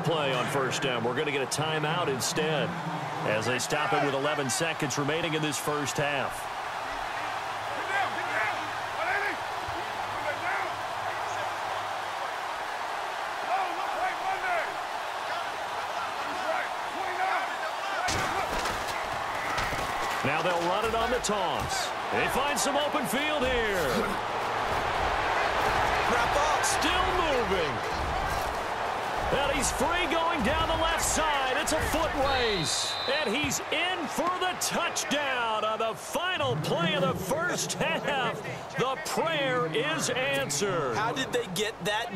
play on first down. We're going to get a timeout instead as they stop it with 11 seconds remaining in this first half. Now they'll run it on the toss. They find some open field here. And he's free going down the left side. It's a foot race. And he's in for the touchdown on the final play of the first half. The prayer is answered. How did they get that